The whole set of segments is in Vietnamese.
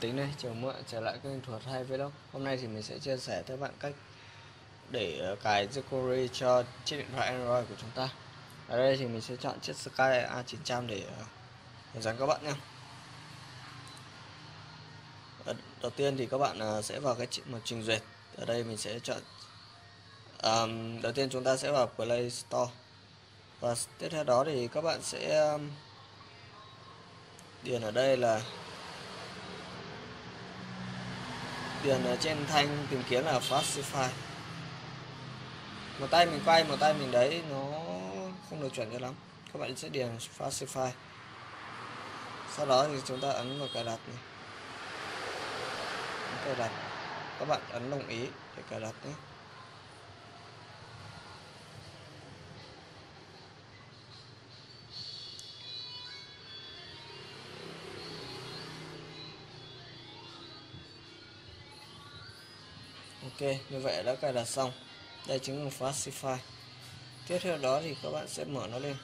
tính đây, chiều muộn trở lại kênh thuật hay vlog. Hôm nay thì mình sẽ chia sẻ với bạn cách để ờ, cài jQuery cho chiếc điện thoại Android của chúng ta. Ở đây thì mình sẽ chọn chiếc Sky A900 để ờ, hướng dẫn các bạn nhé. Ờ, đầu tiên thì các bạn sẽ vào cái một trình duyệt. Ở đây mình sẽ chọn um, Đầu tiên chúng ta sẽ vào Play Store. Và tiếp theo đó thì các bạn sẽ điền ở đây là điền ở trên thanh tìm kiếm là Fastify một tay mình quay, một tay mình đấy, nó không được chuẩn cho lắm. Các bạn sẽ điền Fastify sau đó thì chúng ta ấn vào cài đặt này. Cài đặt. Các bạn ấn đồng ý để cài đặt nhé. Ok, như vậy đã cài đặt xong. Đây chính là Fastify tiếp theo đó thì các bạn sẽ mở nó lên.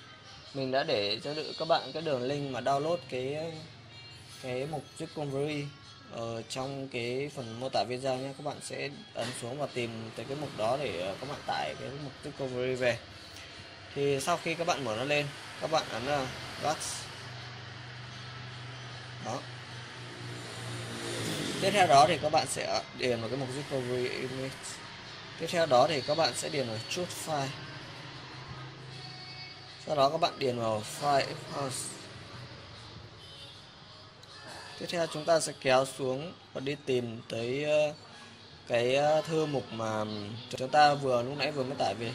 Mình đã để cho các bạn cái đường link mà download cái cái mục jQuery ở trong cái phần mô tả video nhé. Các bạn sẽ ấn xuống và tìm tới cái mục đó để ờ, các bạn tải cái mục jQuery về. Thì sau khi các bạn mở nó lên, các bạn ấn là Guts đó tiếp theo đó thì các bạn sẽ điền vào cái mục recovery image tiếp theo đó thì các bạn sẽ điền vào choose file. Sau đó các bạn điền vào file house tiếp theo chúng ta sẽ kéo xuống và đi tìm tới ờ, cái ờ, thư mục mà chúng ta vừa lúc nãy vừa mới tải về.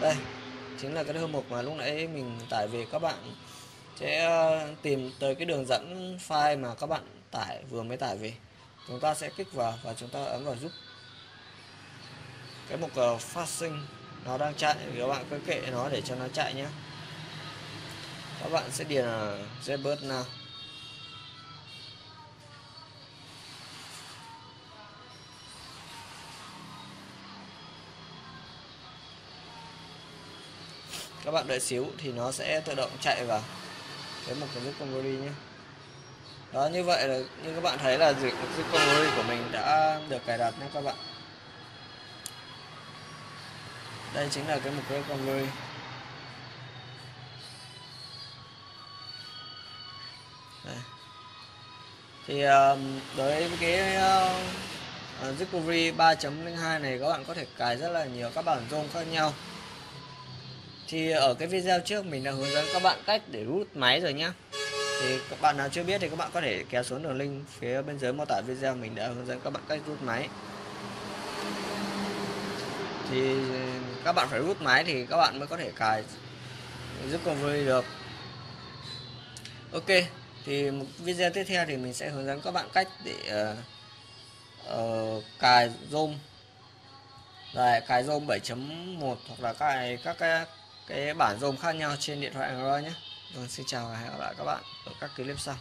Đây, chính là cái thư mục mà lúc nãy mình tải về các bạn sẽ ờ, tìm tới cái đường dẫn file mà các bạn tải vừa mới tải về. Chúng ta sẽ kích vào và chúng ta ấn vào giúp. Cái mục uh, phát sinh nó đang chạy thì các bạn cứ kệ nó để cho nó chạy nhé. Các bạn sẽ điền ờ, là nào. Các bạn đợi xíu thì nó sẽ tự động chạy vào cái một cái recovery nhé. Đó như vậy là như các bạn thấy là recovery của mình đã được cài đặt nhé các bạn. Đây chính là cái mục recovery đây. thì đối với cái uh, Discovery 3.02 này các bạn có thể cài rất là nhiều các bản zoom khác nhau thì ở cái video trước mình đã hướng dẫn các bạn cách để rút máy rồi nhé thì các bạn nào chưa biết thì các bạn có thể kéo xuống đường link phía bên dưới mô tả video mình đã hướng dẫn các bạn cách rút máy. Thì các bạn phải rút máy thì các bạn mới có thể cài giúp recovery được. Ok thì một video tiếp theo thì mình sẽ hướng dẫn các bạn cách để uh, uh, cài zoom. Rồi cài zoom 7.1 hoặc là cài các cái cái bản rom khác nhau trên điện thoại Android nhé. Vâng, xin chào và hẹn gặp lại các bạn ở các clip sau.